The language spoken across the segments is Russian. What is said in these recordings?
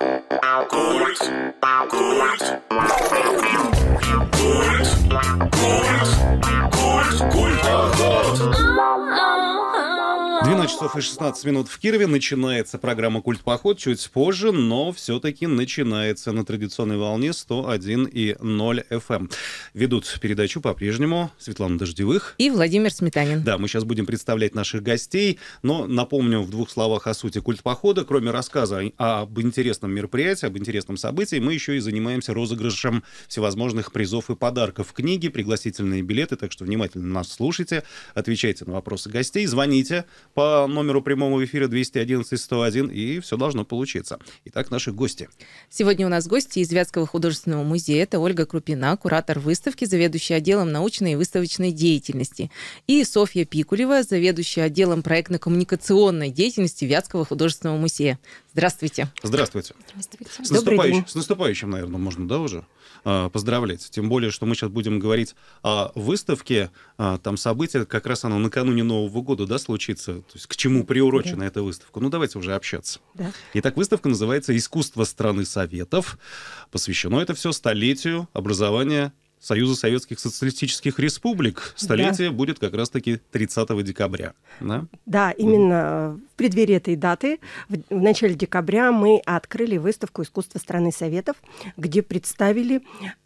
Культ. Культ. Культ. Часов и 16 минут в Кирове. Начинается программа «Культ Поход» чуть позже, но все-таки начинается на традиционной волне 101 и 0 FM. Эм. Ведут передачу по-прежнему Светлана Дождевых и Владимир Сметанин. Да, мы сейчас будем представлять наших гостей, но напомню в двух словах о сути «Культ Похода». Кроме рассказа об интересном мероприятии, об интересном событии, мы еще и занимаемся розыгрышем всевозможных призов и подарков. Книги, пригласительные билеты, так что внимательно нас слушайте, отвечайте на вопросы гостей, звоните по номеру прямого эфира 211-101, и все должно получиться. Итак, наши гости. Сегодня у нас гости из Вятского художественного музея. Это Ольга Крупина, куратор выставки, заведующая отделом научной и выставочной деятельности. И Софья Пикулева, заведующая отделом проектно-коммуникационной деятельности Вятского художественного музея. Здравствуйте. Здравствуйте. Здравствуйте. С, наступающим, с наступающим, наверное, можно, да, уже а, поздравлять. Тем более, что мы сейчас будем говорить о выставке, а, там событие, как раз оно накануне Нового года, да, случится. То есть к чему приурочена да. эта выставка? Ну, давайте уже общаться. Да. Итак, выставка называется «Искусство страны Советов». Посвящено это все столетию образования Союза Советских Социалистических Республик. Столетие да. будет как раз-таки 30 декабря. Да, да именно в преддверии этой даты, в, в начале декабря, мы открыли выставку «Искусство страны Советов», где представили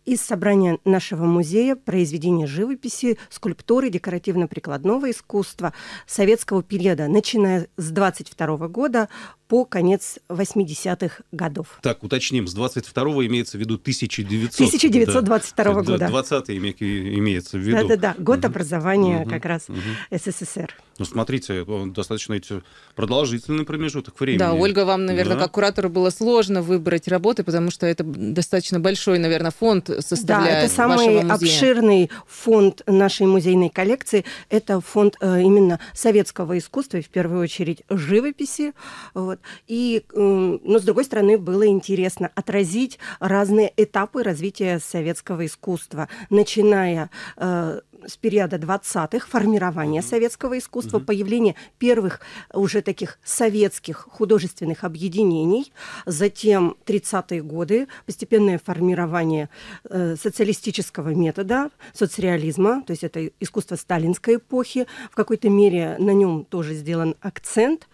из собрания нашего музея произведения живописи, скульптуры, декоративно-прикладного искусства советского периода, начиная с 22 года по конец 80-х годов. Так, уточним, с 22-го имеется в виду 1900... 1922 да, года. 20 имеется в виду. Да-да-да, год угу. образования угу. как раз угу. СССР. Ну, смотрите, достаточно эти продолжительный промежуток времени. Да, Ольга, вам, наверное, да. как куратору было сложно выбрать работы, потому что это достаточно большой, наверное, фонд составляет Да, это самый обширный фонд нашей музейной коллекции. Это фонд э, именно советского искусства, и в первую очередь живописи. Вот. И, э, но, с другой стороны, было интересно отразить разные этапы развития советского искусства, начиная э, с периода 20-х, формирования советского искусства, появление первых уже таких советских художественных объединений, затем 30-е годы, постепенное формирование э, социалистического метода, соцреализма, то есть это искусство сталинской эпохи, в какой-то мере на нем тоже сделан акцент,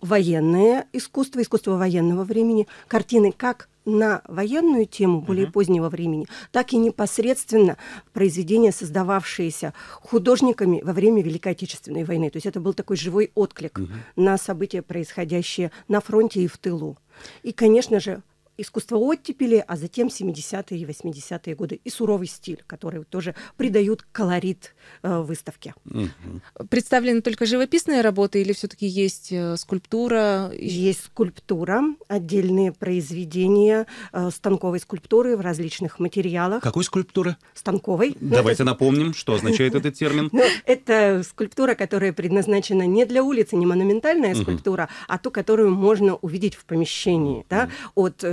военное искусство, искусство военного времени, картины как на военную тему более uh-huh. позднего времени, так и непосредственно произведения, создававшиеся художниками во время Великой Отечественной войны. То есть это был такой живой отклик uh-huh. на события, происходящие на фронте и в тылу. И, конечно же, искусство оттепели, а затем 70-е и 80-е годы. И суровый стиль, который тоже придают колорит э, выставке. Угу. Представлены только живописные работы или все-таки есть э, скульптура? Есть скульптура, отдельные произведения э, станковой скульптуры в различных материалах. Какой скульптуры? Станковой. Давайте напомним, что означает этот термин. Ну, это скульптура, которая предназначена не для улицы, не монументальная скульптура, а ту, которую можно увидеть в помещении, да, от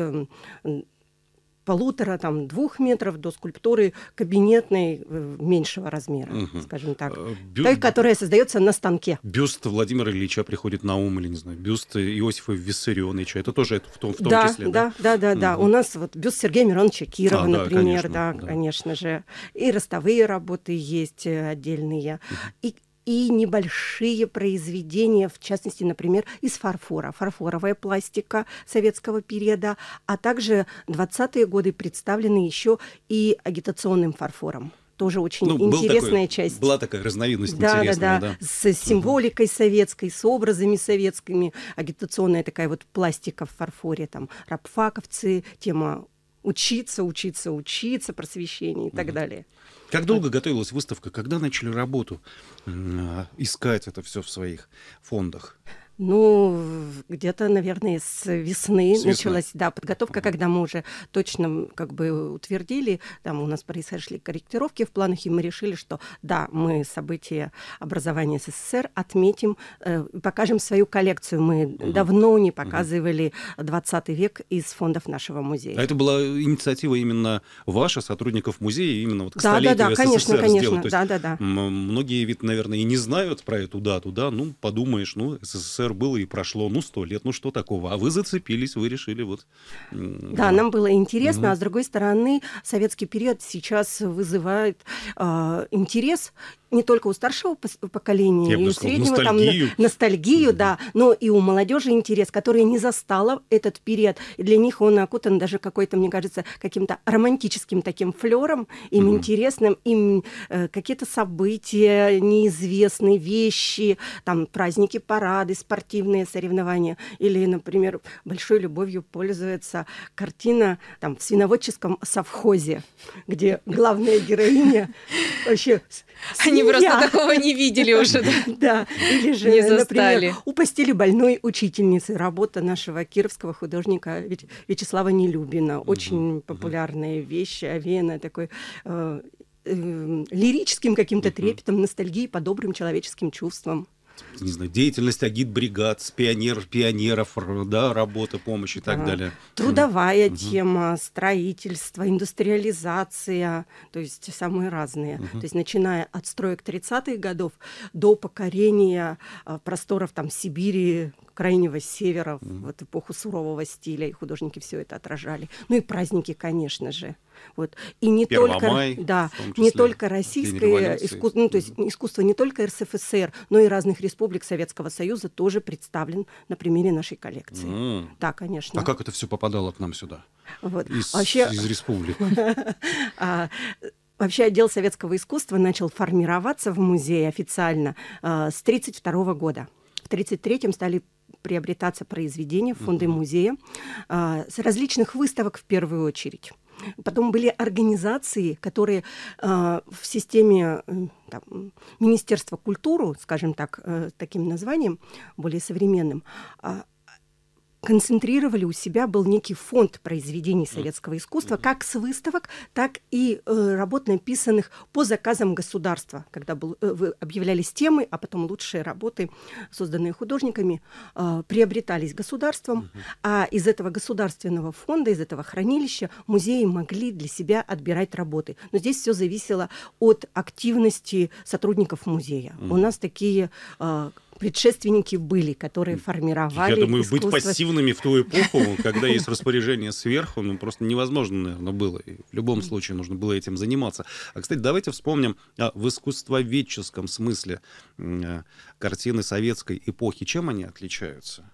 полутора, там, двух метров до скульптуры кабинетной э, меньшего размера, угу. скажем так. Э, Бю... Той, которая создается на станке. Бюст Владимира Ильича приходит на ум, или не знаю, бюст Иосифа Виссарионовича. Это тоже в том, в том да, числе, да? Да, да, да, угу. У нас вот бюст Сергея Мироновича Кирова, а, например, да, конечно, да, да, конечно же. И ростовые работы есть э, отдельные. Угу. И и небольшие произведения, в частности, например, из фарфора, фарфоровая пластика советского периода, а также 20-е годы представлены еще и агитационным фарфором тоже очень ну, интересная такой, часть. Была такая разновидность да, интересная, да, да. да. С символикой угу. советской, с образами советскими. Агитационная такая вот пластика в фарфоре, там, рабфаковцы, тема учиться, учиться, учиться, просвещение и так далее. Как долго готовилась выставка? Когда начали работу искать это все в своих фондах? Ну, где-то, наверное, с весны, с весны началась, да, подготовка, когда мы уже точно как бы утвердили, там у нас произошли корректировки в планах, и мы решили, что да, мы события образования СССР отметим, э, покажем свою коллекцию. Мы угу. давно не показывали угу. 20 век из фондов нашего музея. А это была инициатива именно ваша, сотрудников музея, именно вот к да, столетию да, да, конечно, СССР конечно, сделать? да, да, да. Многие ведь, наверное, и не знают про эту дату, да, ну, подумаешь, ну, СССР СССР, было и прошло, ну, сто лет, ну, что такого? А вы зацепились, вы решили вот... Да, нам было интересно, угу. а с другой стороны, советский период сейчас вызывает э, интерес не только у старшего поколения, Я и у среднего, ностальгию. там ностальгию, mm-hmm. да, но и у молодежи интерес, которая не застала этот период. И для них он окутан даже какой-то, мне кажется, каким-то романтическим таким флером, им mm-hmm. интересным, им э, какие-то события, неизвестные вещи, там праздники, парады, спортивные соревнования. Или, например, большой любовью пользуется картина там в свиноводческом совхозе, где главная героиня вообще они просто такого не видели уже. Да, или же, например, у постели больной учительницы. Работа нашего кировского художника Вячеслава Нелюбина. Очень популярная вещь, овеянная такой э, э, лирическим каким-то трепетом, ностальгией по добрым человеческим чувствам не знаю, деятельность агит-бригад, с пионер, пионеров, да, работа, помощь и так далее. Трудовая угу. тема, строительство, индустриализация, то есть самые разные. Угу. То есть начиная от строек 30-х годов до покорения а, просторов там Сибири, крайнего севера mm. в эпоху сурового стиля, и художники все это отражали. Ну и праздники, конечно же. Вот. И не только, да, не только российское искусство, ну, то есть искусство не только РСФСР, но и разных республик Советского Союза тоже представлен на примере нашей коллекции. Mm. Да, конечно. А как это все попадало к нам сюда? Вот. Из, Вообще... из республик. А, вообще отдел советского искусства начал формироваться в музее официально э, с 1932 года. В 1933-м стали приобретаться произведения в фонды музея э, с различных выставок в первую очередь. Потом были организации, которые э, в системе э, там, Министерства культуры, скажем так, э, таким названием, более современным, э, концентрировали у себя был некий фонд произведений советского искусства, как с выставок, так и э, работ, написанных по заказам государства, когда был, э, объявлялись темы, а потом лучшие работы, созданные художниками, э, приобретались государством, а из этого государственного фонда, из этого хранилища музеи могли для себя отбирать работы. Но здесь все зависело от активности сотрудников музея. У нас такие э, предшественники были, которые формировали Я думаю, искусство. быть пассивными в ту эпоху, когда есть распоряжение сверху, ну, просто невозможно, наверное, было. И в любом случае нужно было этим заниматься. А, кстати, давайте вспомним а, в искусствоведческом смысле а, картины советской эпохи. Чем они отличаются?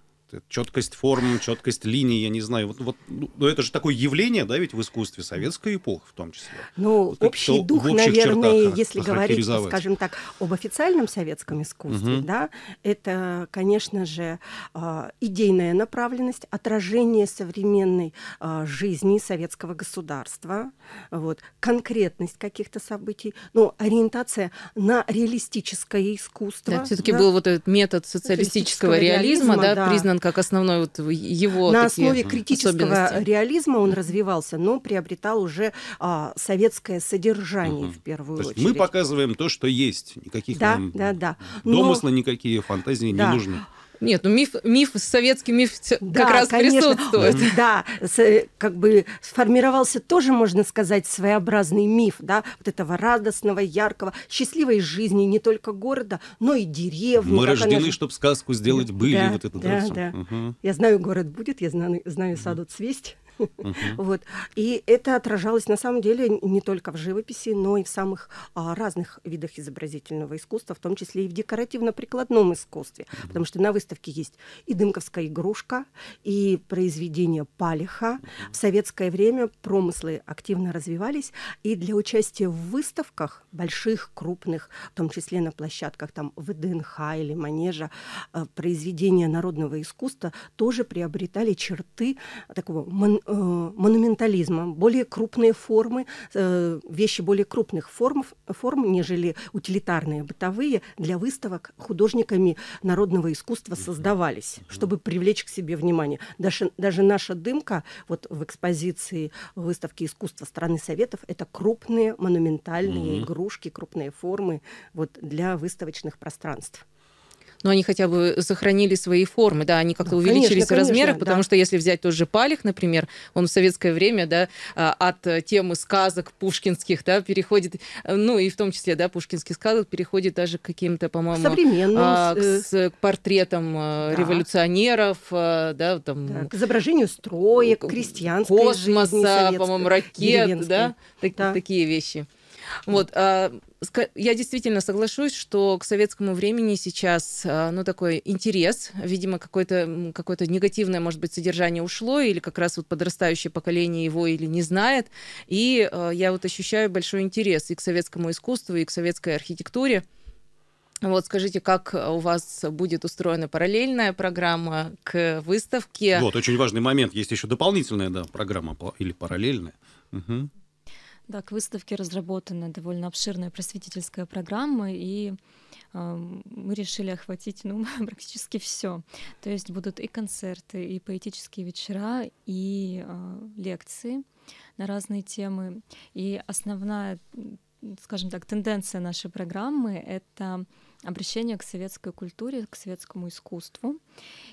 Четкость форм, четкость линий, я не знаю. Вот, вот, ну, это же такое явление, да, ведь в искусстве советской эпохи в том числе. Ну, вот, общий дух, наверное, если говорить, скажем так, об официальном советском искусстве, угу. да, это, конечно же, а, идейная направленность, отражение современной а, жизни советского государства, вот, конкретность каких-то событий, ну, ориентация на реалистическое искусство. Да, все-таки да? был вот этот метод социалистического реализма, реализма да, да, признан как основной вот его На основе критического реализма он развивался, но приобретал уже а, советское содержание угу. в первую то очередь. Мы показываем то, что есть, никаких да, нам да, да. домысла, но... никакие фантазии да. не нужны. Нет, ну миф, миф, советский миф да, как раз конечно, присутствует. Да, как бы сформировался тоже, можно сказать, своеобразный миф, да, вот этого радостного, яркого, счастливой жизни не только города, но и деревни. Мы рождены, она... чтобы сказку сделать были, да, вот это да, да. да. Угу. Я знаю, город будет, я знаю, знаю саду цвесть. Вот. И это отражалось на самом деле не только в живописи, но и в самых а, разных видах изобразительного искусства, в том числе и в декоративно-прикладном искусстве. Потому что на выставке есть и дымковская игрушка, и произведения Палиха. В советское время промыслы активно развивались, и для участия в выставках больших, крупных, в том числе на площадках там ВДНХ или Манежа, а, произведения народного искусства тоже приобретали черты такого мон э, монументализма, более крупные формы, э, вещи более крупных форм, форм, нежели утилитарные, бытовые, для выставок художниками народного искусства создавались, чтобы привлечь к себе внимание. Даже, даже наша дымка вот в экспозиции выставки искусства страны Советов это крупные монументальные игрушки, крупные формы вот, для выставочных пространств. Но они хотя бы сохранили свои формы, да, они как-то да, увеличились конечно, в размерах, потому да. что если взять тот же Палих, например, он в советское время, да, а, от темы сказок пушкинских, да, переходит, ну и в том числе, да, пушкинских сказок переходит даже к каким-то, по-моему, современным, а, к, с, к портретам да. революционеров, да, там, да, к изображению строек, крестьянской космоса, по-моему, ракет, да, да, такие вещи. Вот, а, я действительно соглашусь, что к советскому времени сейчас, а, ну, такой интерес, видимо, какое-то какое негативное, может быть, содержание ушло, или как раз вот подрастающее поколение его или не знает, и а, я вот ощущаю большой интерес и к советскому искусству, и к советской архитектуре. Вот скажите, как у вас будет устроена параллельная программа к выставке? Вот, очень важный момент. Есть еще дополнительная да, программа или параллельная. Угу. Да, к выставке разработана довольно обширная просветительская программа, и э, мы решили охватить ну, практически все. То есть будут и концерты, и поэтические вечера, и э, лекции на разные темы. И основная, скажем так, тенденция нашей программы — это обращение к советской культуре, к советскому искусству.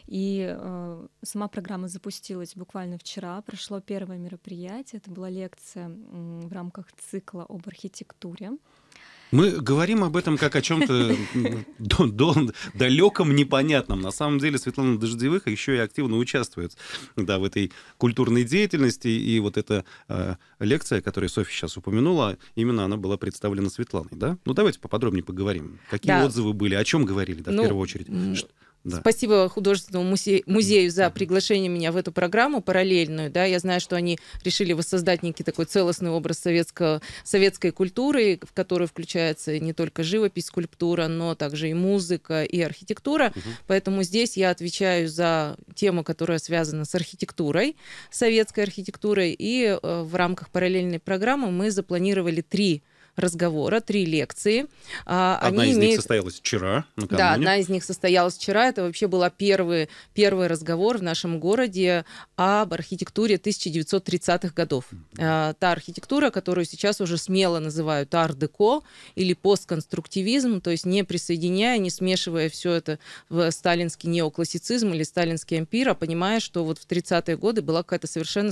И э, сама программа запустилась буквально вчера. Прошло первое мероприятие. Это была лекция э, в рамках цикла об архитектуре. Мы говорим об этом как о чем-то далеком, непонятном. На самом деле Светлана Дождевых еще и активно участвует да, в этой культурной деятельности. И вот эта э, лекция, которую Софья сейчас упомянула, именно она была представлена Светланой. Да? Ну давайте поподробнее поговорим. Какие да. отзывы были, о чем говорили да, ну, в первую очередь? Да. Спасибо художественному музею, музею за приглашение меня в эту программу параллельную. Да, я знаю, что они решили воссоздать некий такой целостный образ советского, советской культуры, в которую включается не только живопись, скульптура, но также и музыка, и архитектура. Угу. Поэтому здесь я отвечаю за тему, которая связана с архитектурой, советской архитектурой. И э, в рамках параллельной программы мы запланировали три разговора, три лекции. А, одна Они из имеют... них состоялась вчера, накануне. Да, одна из них состоялась вчера. Это вообще был первый, первый разговор в нашем городе об архитектуре 1930-х годов. Mm-hmm. Та архитектура, которую сейчас уже смело называют ар-деко или постконструктивизм, то есть не присоединяя, не смешивая все это в сталинский неоклассицизм или сталинский ампир, а понимая, что вот в 30-е годы была какая-то совершенно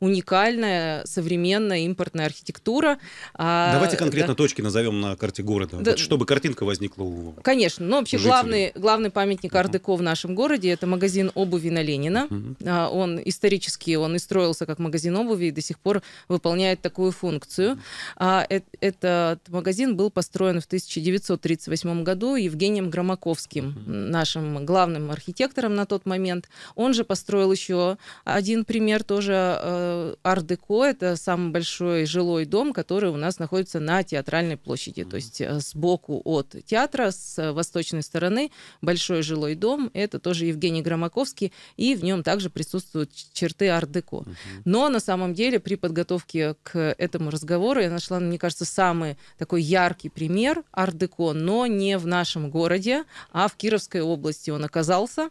уникальная, современная импортная архитектура. А Давайте конкретно да. точки назовем на карте города, да. вот, чтобы картинка возникла у Конечно, ну вообще главный, главный памятник ар-деко в нашем городе это магазин обуви на Ленина. Uh-huh. Он исторически, он и строился как магазин обуви и до сих пор выполняет такую функцию. Uh-huh. Этот магазин был построен в 1938 году Евгением Громаковским, uh-huh. нашим главным архитектором на тот момент. Он же построил еще один пример тоже э, ар-деко, это самый большой жилой дом, который у нас находится на театральной площади. Mm-hmm. То есть э, сбоку от театра, с восточной стороны, большой жилой дом. Это тоже Евгений Громаковский, и в нем также присутствуют черты ар-деко. Mm-hmm. Но на самом деле при подготовке к этому разговору я нашла, мне кажется, самый такой яркий пример ар-деко, но не в нашем городе, а в Кировской области он оказался.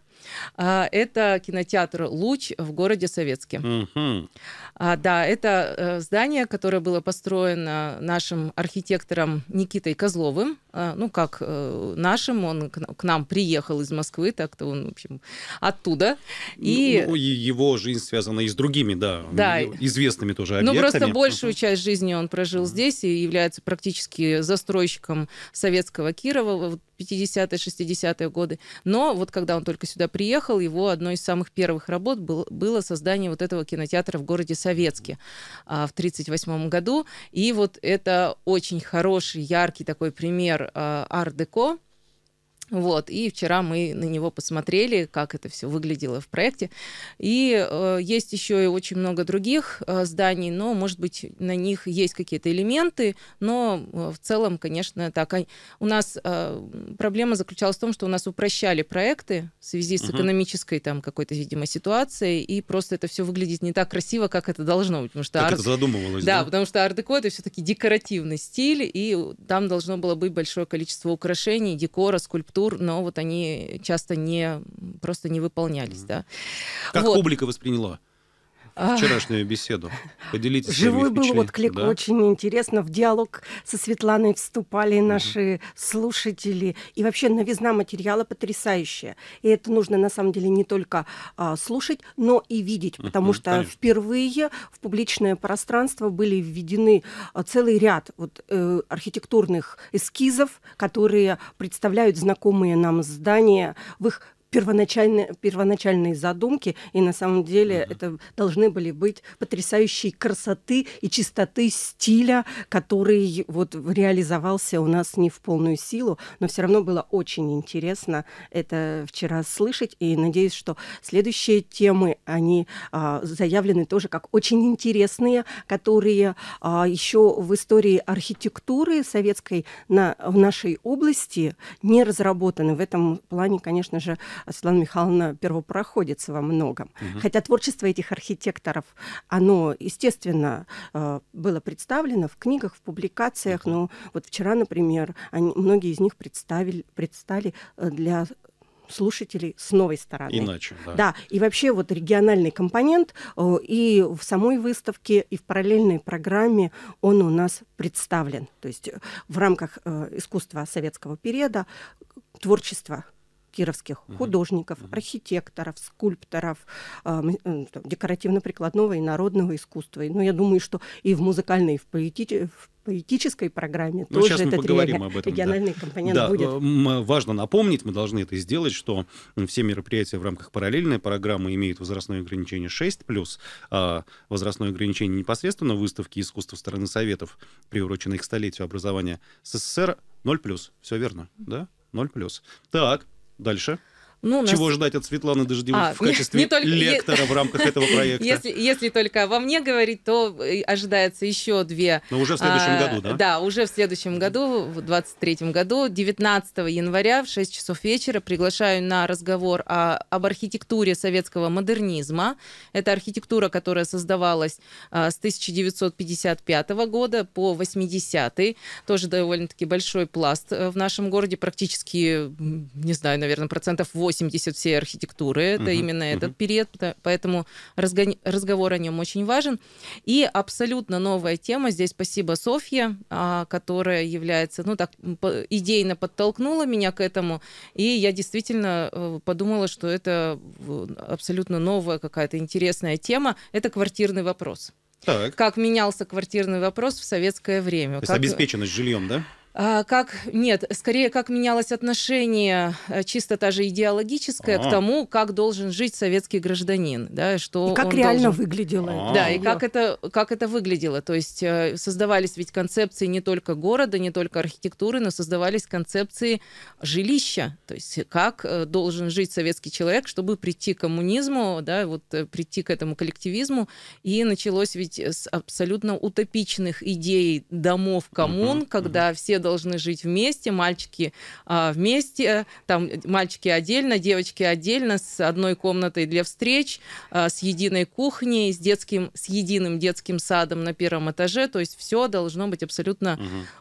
А, это кинотеатр «Луч» в городе Советске. Mm-hmm. Да, это э, здание, которое было построено нашим архитектором Никитой Козловым. А, ну, как э, нашим, он к нам приехал из Москвы, так-то он, в общем, оттуда. И... Ну, его жизнь связана и с другими, да, да. известными тоже объектами. Ну, просто большую часть жизни он прожил здесь и является практически застройщиком советского Кирова, 50-е, 60-е годы. Но вот когда он только сюда приехал, его одной из самых первых работ был, было создание вот этого кинотеатра в городе Советске а, в 1938 году. И вот это очень хороший, яркий такой пример а, ар-деко, вот, и вчера мы на него посмотрели, как это все выглядело в проекте. И э, есть еще и очень много других э, зданий, но, может быть, на них есть какие-то элементы, но э, в целом, конечно, так. У нас э, проблема заключалась в том, что у нас упрощали проекты в связи с экономической там какой-то, видимо, ситуацией, и просто это все выглядит не так красиво, как это должно быть. Потому что как ар... это задумывалось, да? Да, потому что арт-деко это все-таки декоративный стиль, и там должно было быть большое количество украшений, декора, скульптур, тур, но вот они часто не просто не выполнялись, да. Как вот. публика восприняла? Вчерашнюю беседу? Поделитесь Живой был отклик, да? очень интересно. В диалог со Светланой вступали наши угу. слушатели. И вообще новизна материала потрясающая. И это нужно на самом деле не только а, слушать, но и видеть, потому угу, что конечно. впервые в публичное пространство были введены а, целый ряд вот, э, архитектурных эскизов, которые представляют знакомые нам здания в их первоначальные, первоначальные задумки, и на самом деле mm-hmm. это должны были быть потрясающие красоты и чистоты стиля, который вот реализовался у нас не в полную силу, но все равно было очень интересно это вчера слышать, и надеюсь, что следующие темы, они а, заявлены тоже как очень интересные, которые а, еще в истории архитектуры советской на, в нашей области не разработаны. В этом плане, конечно же, Светлана Михайловна первопроходится во многом. Угу. Хотя творчество этих архитекторов, оно, естественно, э, было представлено в книгах, в публикациях. Но вот вчера, например, они, многие из них представили, предстали э, для слушателей с новой стороны. Иначе, да. Да, и вообще вот региональный компонент э, и в самой выставке, и в параллельной программе он у нас представлен. То есть в рамках искусства советского периода творчество кировских угу. художников, угу. архитекторов, скульпторов, э, декоративно-прикладного и народного искусства. Ну, я думаю, что и в музыкальной, и в, полити... в поэтической программе ну, тоже этот реги... об этом, региональный да. компонент да, будет. Важно напомнить, мы должны это сделать, что все мероприятия в рамках параллельной программы имеют возрастное ограничение 6+, а возрастное ограничение непосредственно выставки искусства стороны Советов, приуроченной к столетию образования СССР, 0+. Все верно, да? 0+. Так, Дальше. Ну, Чего нас... ждать от Светланы Дождевой а, в качестве не, не только... лектора в рамках этого проекта? Если, если только обо мне говорить, то э, ожидается еще две... Но уже в следующем а, году, да? Да, уже в следующем году, в 23 году, 19 января в 6 часов вечера приглашаю на разговор о, об архитектуре советского модернизма. Это архитектура, которая создавалась а, с 1955 года по 80-й. Тоже довольно-таки большой пласт э, в нашем городе, практически, не знаю, наверное, процентов 8 80 всей архитектуры. Это uh-huh, именно uh-huh. этот период, поэтому разго... разговор о нем очень важен. И абсолютно новая тема. Здесь спасибо Софье, а, которая является, ну так, идейно подтолкнула меня к этому. И я действительно э, подумала, что это абсолютно новая какая-то интересная тема. Это квартирный вопрос. Так. Как менялся квартирный вопрос в советское время. То есть как... обеспеченность жильем, да? А, как нет, скорее как менялось отношение э, чисто та же идеологическое А-а-а. к тому, как должен жить советский гражданин, да, что и как реально должен... выглядело, А-а-а. да, и как это как это выглядело, то есть э, создавались ведь концепции не только города, не только архитектуры, но создавались концепции жилища, то есть как э, должен жить советский человек, чтобы прийти к коммунизму, да, вот прийти к этому коллективизму, и началось ведь с абсолютно утопичных идей домов коммун, uh-huh, когда uh-huh. все должны жить вместе, мальчики а, вместе, там мальчики отдельно, девочки отдельно, с одной комнатой для встреч, а, с единой кухней, с детским, с единым детским садом на первом этаже, то есть все должно быть абсолютно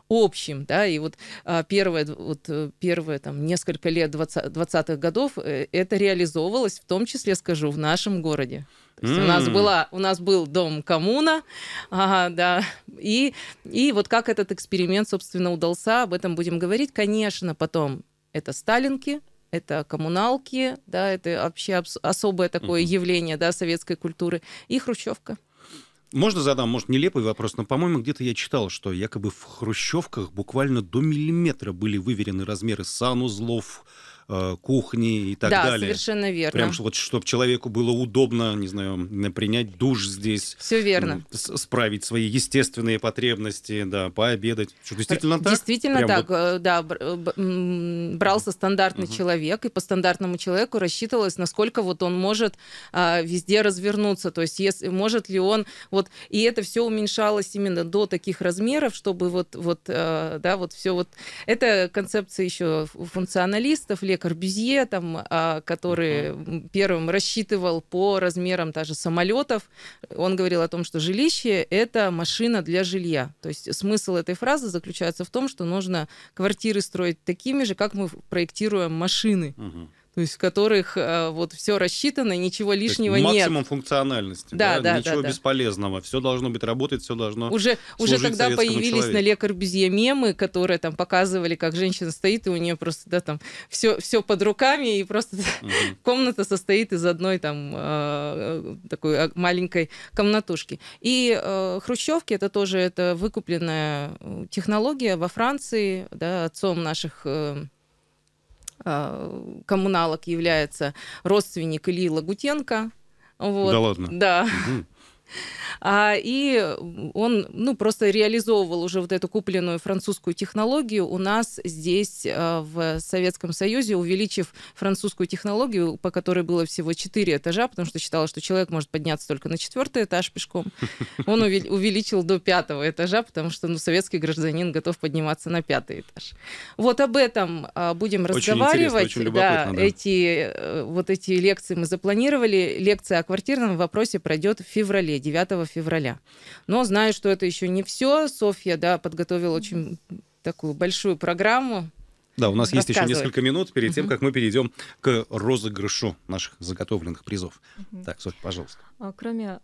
угу. общим, да, и вот а, первое, вот первые там несколько лет 20, 20-х годов э, это реализовывалось, в том числе, скажу, в нашем городе. То есть mm. у нас была, у нас был дом коммуна, ага, да, и и вот как этот эксперимент, собственно, удался, об этом будем говорить, конечно, потом это Сталинки, это коммуналки, да, это вообще особое такое mm-hmm. явление, да, советской культуры, и хрущевка. Можно задам, может, нелепый вопрос, но, по-моему, где-то я читал, что якобы в хрущевках буквально до миллиметра были выверены размеры санузлов, кухни и так да, далее. Да, совершенно верно. Прям вот, чтобы человеку было удобно, не знаю, принять душ здесь. Все верно. Справить свои естественные потребности, да, пообедать. Что, действительно так? Действительно Прям так, вот... Э, да. Э, брался стандартный угу. человек, и по стандартному человеку рассчитывалось, насколько вот он может а, везде развернуться, то есть если, может ли он, вот, и это все уменьшалось именно до таких размеров, чтобы вот, вот, а, да, вот все вот, это концепция еще функционалистов, Ле Корбюзье, там, а, который uh-huh. первым рассчитывал по размерам даже самолетов. Он говорил о том, что жилище — это машина для жилья. То есть смысл этой фразы заключается в том, что нужно квартиры строить такими же, как мы проектируем машины. Uh-huh. То есть в которых э, вот все рассчитано, ничего лишнего максимум нет. Максимум функциональности, да, да, да, ничего да, бесполезного, все должно быть работать, все должно уже уже тогда появились человеку. на лекарь Бюзье мемы, которые там показывали, как женщина стоит и у нее просто да там все все под руками и просто угу. комната состоит из одной там э, такой а, маленькой комнатушки. И э, хрущевки это тоже это выкупленная э, технология во Франции, да, отцом наших э, Э, коммуналок является родственник Ильи Лагутенко. Вот. Да ладно? Да. Угу. А, и он ну, просто реализовывал уже вот эту купленную французскую технологию у нас здесь а, в Советском Союзе, увеличив французскую технологию, по которой было всего 4 этажа, потому что считалось, что человек может подняться только на четвертый этаж пешком. Он увеличил до пятого этажа, потому что ну, советский гражданин готов подниматься на пятый этаж. Вот об этом а, будем очень разговаривать. Очень да, да, эти, э, вот эти лекции мы запланировали. Лекция о квартирном вопросе пройдет в феврале. 9 февраля. Но знаю, что это еще не все. Софья да, подготовила очень такую большую программу. Да, у нас есть еще несколько минут перед тем, как мы перейдем к розыгрышу наших заготовленных призов. Так, Софья, пожалуйста. А, кроме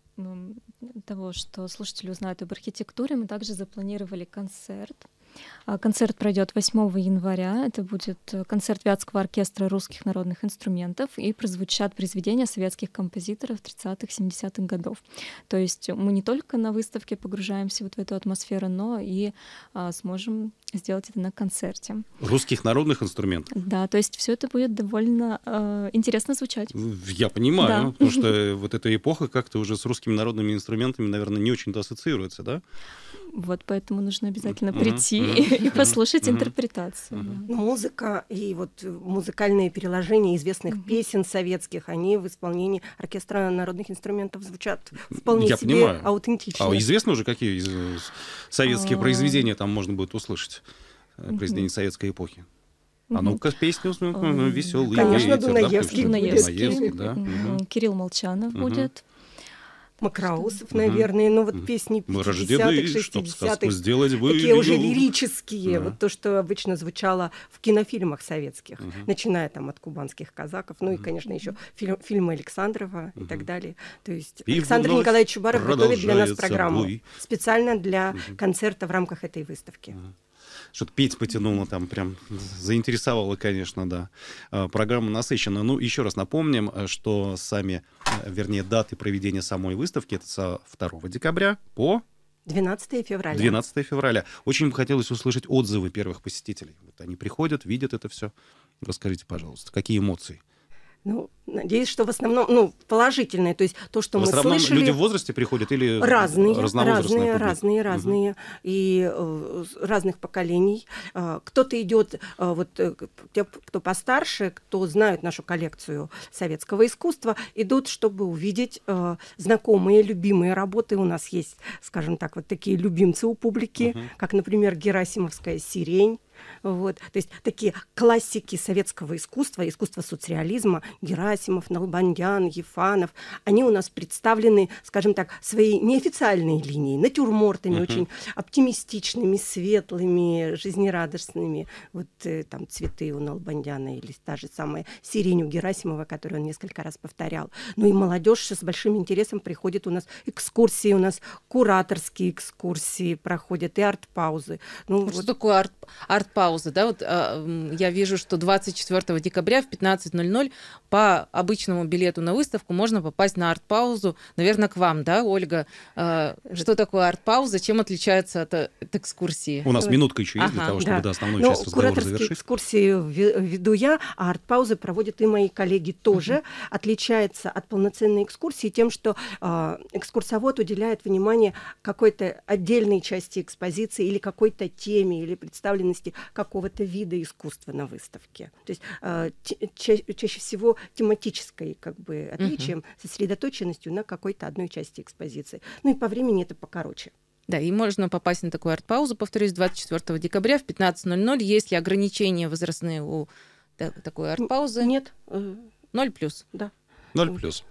того, что слушатели узнают об архитектуре, мы также запланировали концерт концерт пройдет 8 января. Это будет э, концерт Вятского оркестра русских народных инструментов и прозвучат произведения советских композиторов 30-х, 70-х годов. То есть мы не только на выставке погружаемся вот в эту атмосферу, но и а, сможем сделать это на концерте. Rусских народных инструментов? Да, то есть все это будет довольно э, интересно звучать. Я понимаю, да. потому что вот эта эпоха как-то уже с русскими народными инструментами, наверное, не очень-то ассоциируется, да? Вот поэтому нужно обязательно прийти и, послушать интерпретацию. Да. Музыка и вот музыкальные переложения известных песен советских, они в исполнении оркестра народных инструментов звучат вполне Я себе понимаю. аутентично. А известно уже, какие советские uh-huh. произведения там можно будет услышать? произведения uh-huh. советской эпохи? А ну-ка, песню uh-huh. веселые. Конечно, ветер, Дунаевский. Да, Дунаевский, да. Кирилл Молчанов будет. Макраусов, наверное, ну вот песни 50-х, 60-х, сделать такие уже лирические, вот то, что обычно звучало в кинофильмах советских, начиная там от кубанских казаков, ну и, конечно, еще фильм, фильмы Александрова и так далее. То есть Александр Николаевич Чубаров готовит для нас программу специально для концерта в рамках этой выставки. Что-то петь потянуло, там прям заинтересовало, конечно, да. А, программа насыщена. Ну, еще раз напомним, э, что сами, э, вернее, даты проведения самой выставки, это со 2 декабря по 12 февраля. 12 февраля. Очень бы хотелось услышать отзывы первых посетителей. Вот они приходят, видят это все. Расскажите, пожалуйста, какие эмоции? Ну, надеюсь, что в основном, ну, положительные. То есть то, что в мы основном слышали... люди в возрасте приходят или разные, разные, разные, разные, угу. и э, разных поколений. Э, кто-то идет, э, вот э, те, кто постарше, кто знают нашу коллекцию советского искусства, идут, чтобы увидеть э, знакомые, любимые работы. У нас есть, скажем так, вот такие любимцы у публики, угу. как, например, Герасимовская «Сирень», вот. То есть такие классики советского искусства, искусства соцреализма, Герасимов, Налбандян, Ефанов, они у нас представлены, скажем так, своей неофициальной линией, натюрмортами, uh-huh. очень оптимистичными, светлыми, жизнерадостными. Вот э, там цветы у Налбандяна или та же самая сирень у Герасимова, которую он несколько раз повторял. Ну и молодежь с большим интересом приходит у нас экскурсии, у нас кураторские экскурсии проходят и арт-паузы. Ну, Что вот... такое арт, арт паузы, да, вот э, я вижу, что 24 декабря в 15.00 по обычному билету на выставку можно попасть на арт-паузу, наверное, к вам, да, Ольга? Э, что такое арт-пауза, чем отличается от, от экскурсии? У нас минутка еще есть ага, для того, чтобы да. Да, основную Но часть разговора завершить. экскурсии веду я, а арт-паузы проводят и мои коллеги тоже. Uh-huh. Отличается от полноценной экскурсии тем, что э, экскурсовод уделяет внимание какой-то отдельной части экспозиции или какой-то теме или представленности какого-то вида искусства на выставке. То есть э, ча- чаще всего тематической как бы отличием, uh-huh. сосредоточенностью на какой-то одной части экспозиции. Ну и по времени это покороче. Да, и можно попасть на такую арт-паузу, повторюсь, 24 декабря в 15.00. Есть ли ограничения возрастные у такой арт-паузы? Нет. Ноль плюс? Да. Ноль плюс.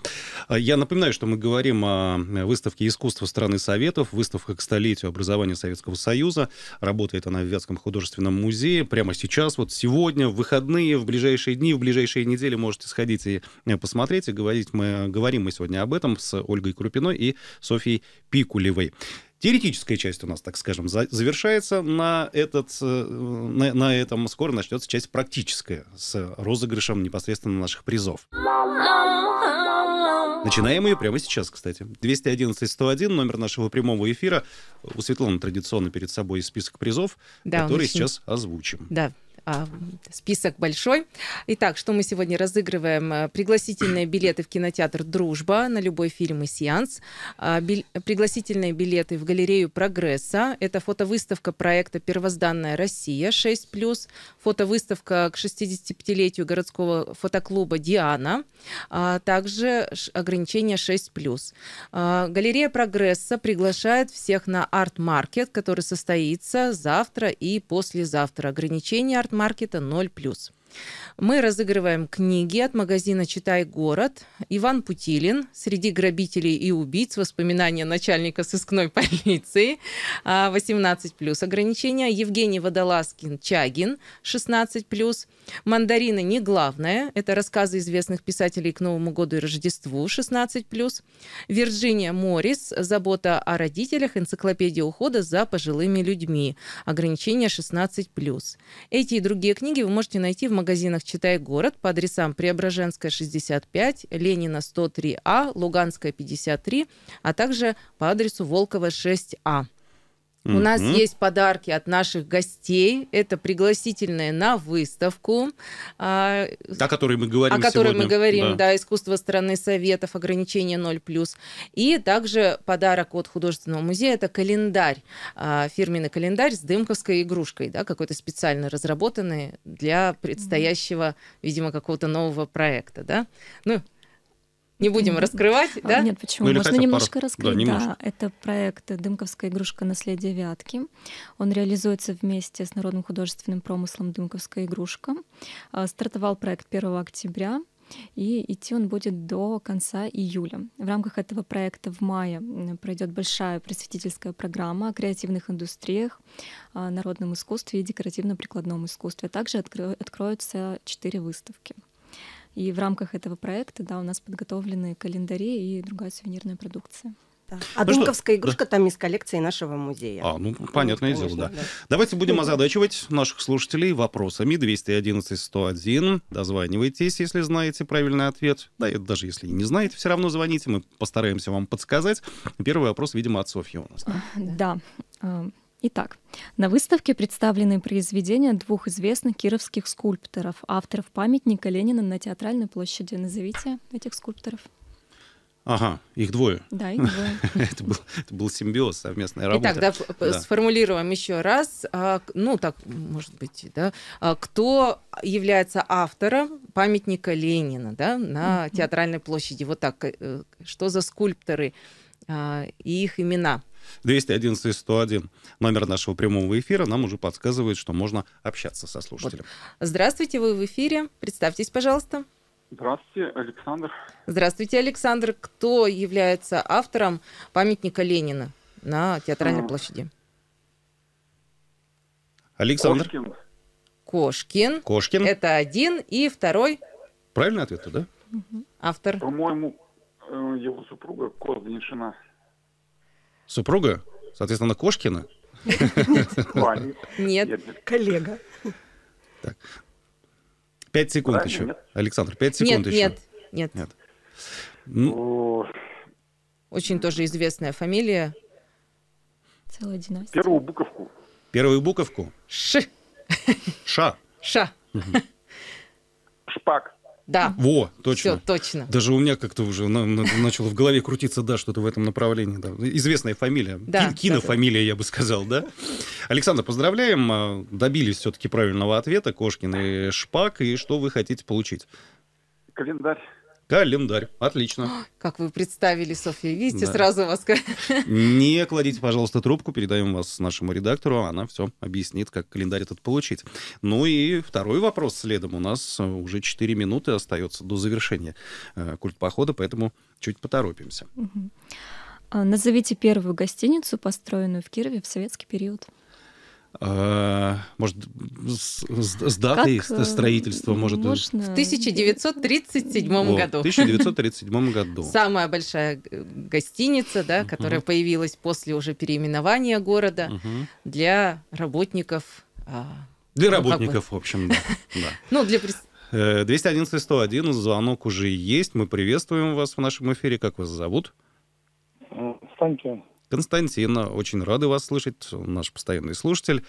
А, я напоминаю, что мы говорим о выставке искусства страны Советов, выставка к столетию образования Советского Союза. Работает она в Вятском художественном музее. Прямо сейчас, вот сегодня, в выходные, в ближайшие дни, в ближайшие недели можете сходить и э, посмотреть. И говорить мы, говорим мы сегодня об этом с Ольгой Крупиной и Софьей Пикулевой. Теоретическая часть у нас, так скажем, завершается на, этот, э, на, на этом. Скоро начнется часть практическая с розыгрышем непосредственно наших призов. Начинаем ее прямо сейчас, кстати. 211-101, номер нашего прямого эфира. У Светланы традиционно перед собой список призов, да, который сейчас озвучим. Да, список большой. Итак, что мы сегодня разыгрываем? Э, пригласительные билеты в кинотеатр «Дружба» на любой фильм и сеанс. А, пригласительные билеты в галерею «Прогресса». Это фотовыставка проекта «Первозданная Россия» 6+. Фотовыставка к 65-летию городского фотоклуба «Диана». А, также ограничение 6+. Галерея «Прогресса» приглашает всех на арт-маркет, который состоится завтра и послезавтра. Ограничение арт маркета 0+. Мы разыгрываем книги от магазина «Читай город». Иван Путилин «Среди грабителей и убийц. Воспоминания начальника сыскной полиции». 18 а, плюс ограничения. Евгений Водолазкин «Чагин» 16 плюс. «Мандарины не главное». Это рассказы известных писателей к Новому году и Рождеству 16 плюс. Вирджиния Моррис «Забота о родителях. Энциклопедия ухода за пожилыми людьми». Ограничение 16 плюс. Эти и другие книги вы можете найти в магазинах «Читай город» по адресам Преображенская, 65, Ленина, 103А, Луганская, 53, а также по адресу Волкова, 6А. У mm-hmm. нас есть подарки от наших гостей. Это пригласительные на выставку. А, о которой мы говорим О которой сегодня. мы говорим, да. да, искусство страны Советов, ограничение 0+. И также подарок от художественного музея, это календарь, а, фирменный календарь с дымковской игрушкой, да, какой-то специально разработанный для предстоящего, видимо, какого-то нового проекта, да. Ну, не будем раскрывать, а, да? Нет, почему? Ну, Можно немножко пару... раскрыть. Да, немножко. да, это проект «Дымковская игрушка. Наследие Вятки». Он реализуется вместе с Народным художественным промыслом «Дымковская игрушка». А, стартовал проект 1 октября, и идти он будет до конца июля. В рамках этого проекта в мае пройдет большая просветительская программа о креативных индустриях, народном искусстве и декоративно-прикладном искусстве. Также откро- откроются четыре выставки. И в рамках этого проекта, да, у нас подготовлены календари и другая сувенирная продукция. Да. А ну Дымковская что? игрушка да. там из коллекции нашего музея. А, ну, понятное Конечно, дело, да. да. Давайте будем озадачивать наших слушателей вопросами. 211-101. Дозванивайтесь, если знаете правильный ответ. Да, и даже если не знаете, все равно звоните. Мы постараемся вам подсказать. Первый вопрос, видимо, от Софьи у нас. Да. да. Итак, на выставке представлены произведения двух известных кировских скульпторов, авторов памятника Ленина на Театральной площади. Назовите этих скульпторов. Ага, их двое. Да, их двое. это, был, это был симбиоз, совместная работа. Итак, да, да. сформулируем еще раз. А, ну, так, может быть, да. А, кто является автором памятника Ленина да, на. Театральной площади? Вот так. Э, что за скульпторы а, и их имена? 211 101 номер нашего прямого эфира нам уже подсказывает, что можно общаться со слушателем. Вот. Здравствуйте, вы в эфире. Представьтесь, пожалуйста. Здравствуйте, Александр. Здравствуйте, Александр. Кто является автором памятника Ленина на Театральной а... площади? Александр. Кошкин. Кошкин. Кошкин. Это один. И второй? Правильный ответ, да? Автор. По-моему, э, его супруга Козданишина. Супруга? Соответственно, Кошкина? Нет. Коллега. Так. Пять секунд еще. Александр, пять секунд еще. Нет, нет, нет. Ну, Очень тоже известная фамилия. Целая династия. Первую буковку. Первую буковку? Ш. Ша. Ша. Шпак. Да. Во, точно. Все, точно. Даже у меня как-то уже на, на, начало в голове крутиться, да, что-то в этом направлении. Да. Известная фамилия. Да, Кинофамилия, да, я бы сказал, да. Александр, поздравляем. А, добились все-таки правильного ответа. Кошкин и Шпак. И что вы хотите получить? Календарь. Календарь. Отлично. Как вы представили, Софья, видите, да. сразу вас... Не кладите, пожалуйста, трубку, передаем вас нашему редактору, она все объяснит, как календарь этот получить. Ну и второй вопрос следом. У нас уже 4 минуты остается до завершения э, культ похода, поэтому чуть поторопимся. Угу. Назовите первую гостиницу, построенную в Кирове в советский период. А, может, с, с датой как, строительства, может... Можно... В 1937 О, году. В 1937 году. Самая большая гостиница, да, uh-huh. которая появилась после уже переименования города uh-huh. для работников... А, для ну, работников, как бы... в общем, да. Ну, для... 211-101, звонок уже есть. Мы приветствуем вас в нашем эфире. Как вас зовут? Константин. Константин, очень рады вас слышать, наш постоянный слушатель.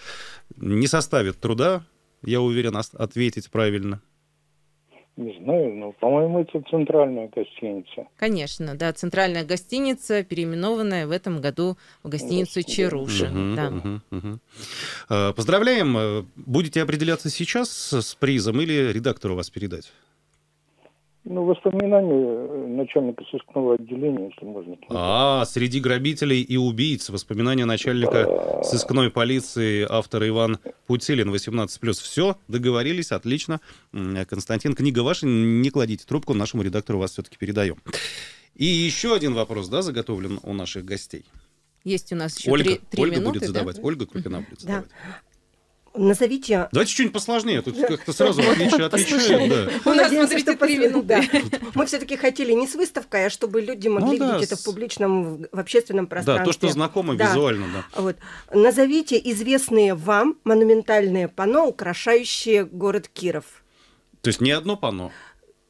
Не составит труда, я уверен, ответить правильно. Не знаю, но, по-моему, это центральная гостиница. Конечно, да, центральная гостиница, переименованная в этом году в гостиницу Чарушин. Угу, да. угу, угу. Поздравляем. Будете определяться сейчас с призом или редактору вас передать? Ну, воспоминания э, начальника сыскного отделения, если можно. А, среди грабителей и убийц. Воспоминания начальника да. сыскной полиции, автор Иван Путилин, 18+. Все, договорились, отлично. Константин, книга ваша, не кладите трубку, нашему редактору вас все-таки передаем. И еще один вопрос, да, заготовлен у наших гостей. Есть у нас еще Ольга, три, три Ольга минуты, будет задавать. Да? Ольга Крупина будет задавать. Да. Назовите... Давайте что-нибудь посложнее, тут как-то сразу отвечаем. Да. У нас, смотрите, три минуты. Мы все-таки хотели не с выставкой, а чтобы люди могли ну, видеть это в публичном, в общественном пространстве. Да, то, что знакомо визуально. Да. Вот. Назовите известные вам монументальные панно, украшающие город Киров. То есть не одно панно?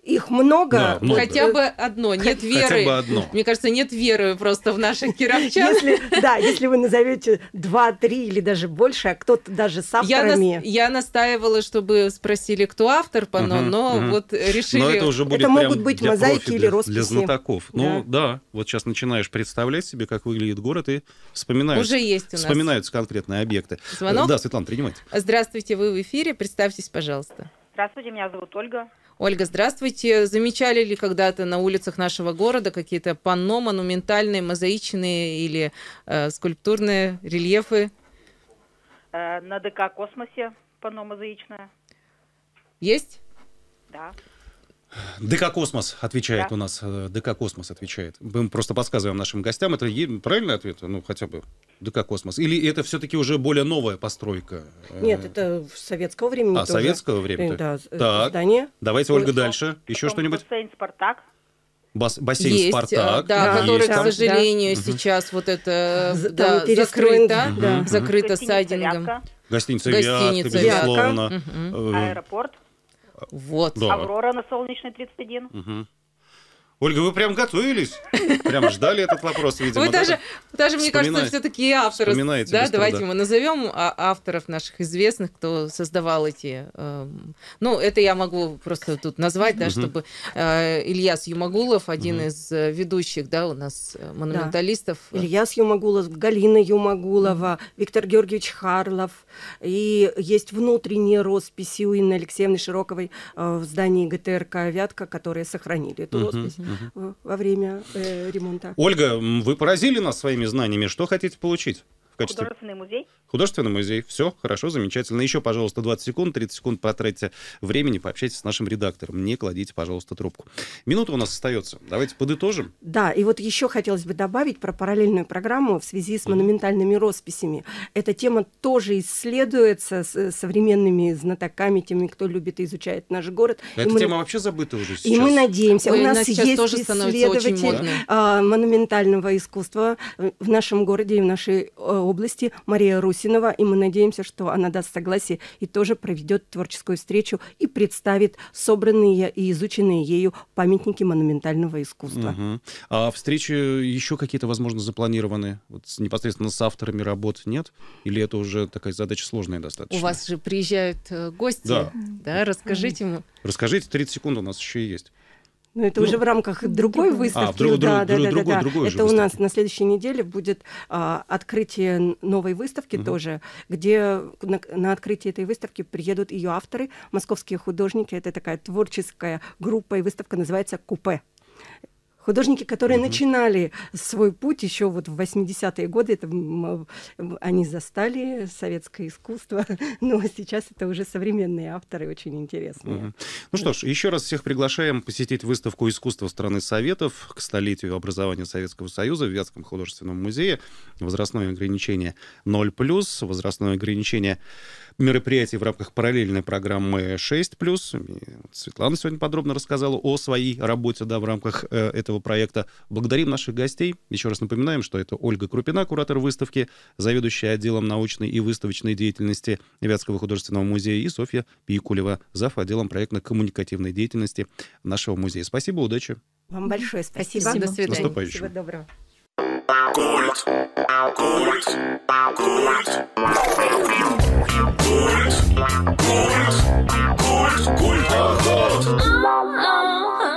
Их много. Да, много. Хотя бы одно. Нет веры. Хотя бы одно. Мне кажется, нет веры просто в наших кировчан. Если, да, если вы назовете два, три или даже больше, а кто-то даже с авторами. Я, нас, я настаивала, чтобы спросили, кто автор панно, угу, но угу. вот решили. Но это уже будет это могут быть мозаики профи, или росписи. Для знатоков. Да. Ну да, вот сейчас начинаешь представлять себе, как выглядит город, и вспоминаются, уже есть у нас. вспоминаются конкретные объекты. Звонок? Да, Светлана, принимайте. Здравствуйте, вы в эфире. Представьтесь, пожалуйста. Здравствуйте, меня зовут Ольга. Ольга, здравствуйте. Замечали ли когда-то на улицах нашего города какие-то панно монументальные, мозаичные или э, скульптурные рельефы? Э, на ДК «Космосе» панно мозаичное. Есть? Да. ДК «Космос» отвечает да. у нас. Э, ДК «Космос» отвечает. Мы просто подсказываем нашим гостям. Это правильный ответ? Ну, хотя бы ДК «Космос». Или это все-таки уже более новая постройка? Нет, это советского времени А, тоже. советского времени? Да, так. здание. Давайте, Ольга, дальше. Еще что-нибудь? Бассейн «Спартак». Бас, бассейн есть, Спартак. Да, да который, есть. к сожалению, да. сейчас вот это да, закрыто, да. закрыто сайдингом. Гостиница, Гостиница Вятка, безусловно. Угу. Аэропорт. Вот. Да. Аврора на солнечной 31. Угу. Ольга, вы прям готовились? Прям ждали этот вопрос, видимо. Вы даже, даже мне кажется, все-таки авторы. Да, давайте мы назовем а, авторов наших известных, кто создавал эти. Э, ну, это я могу просто тут назвать, да, чтобы э, Ильяс Юмагулов, один из э, ведущих, да, у нас э, монументалистов. Да. Ильяс Юмагулов, Галина Юмагулова, Виктор Георгиевич Харлов. И есть внутренние росписи у Инны Алексеевны Широковой э, в здании ГТРК «Вятка», которые сохранили эту роспись угу. во время э, ремонта. Ольга, вы поразили нас своими знаниями. Что хотите получить? Качестве... Художественный музей. Художественный музей. Все, хорошо, замечательно. Еще, пожалуйста, 20 секунд, 30 секунд потратьте времени, пообщайтесь с нашим редактором. Не кладите, пожалуйста, трубку. Минута у нас остается. Давайте подытожим. Да, и вот еще хотелось бы добавить про параллельную программу в связи с монументальными росписями. Эта тема тоже исследуется с современными знатоками, теми, кто любит и изучает наш город. Эта мы... тема вообще забыта уже сейчас. И мы надеемся. Ой, у нас есть тоже исследователь а, монументального искусства в нашем городе и в нашей а, области Мария Русинова, и мы надеемся, что она даст согласие и тоже проведет творческую встречу и представит собранные и изученные ею памятники монументального искусства. Угу. А встречи еще какие-то, возможно, запланированы вот, непосредственно с авторами работ, нет? Или это уже такая задача сложная достаточно? У вас же приезжают э, гости, да, да? расскажите ему. Расскажите, 30 секунд у нас еще есть. Ну, это ну, уже в рамках другой выставки. А, друг, да, друг, да, друг, да, да, другой Это у нас на следующей неделе будет а, открытие новой выставки угу. тоже, где на, на открытие этой выставки приедут ее авторы, московские художники. Это такая творческая группа, и выставка называется «Купе». Художники, которые mm-hmm. начинали свой путь еще вот в 80-е годы, это, они застали советское искусство, но сейчас это уже современные авторы, очень интересные. Mm-hmm. Ну что ж, еще раз всех приглашаем посетить выставку искусства страны Советов к столетию образования Советского Союза в Вятском художественном музее. Возрастное ограничение 0+, возрастное ограничение мероприятий в рамках параллельной программы 6+. Светлана сегодня подробно рассказала о своей работе да, в рамках э, этого проекта. Благодарим наших гостей. Еще раз напоминаем, что это Ольга Крупина, куратор выставки, заведующая отделом научной и выставочной деятельности Вятского художественного музея, и Софья Пикулева, зав. отделом проектно-коммуникативной деятельности нашего музея. Спасибо, удачи. Вам большое спасибо. спасибо. До свидания. Всего доброго. Культ. Культ. Культ. Культ. Культ. Культ. Культ. Культ. Культ.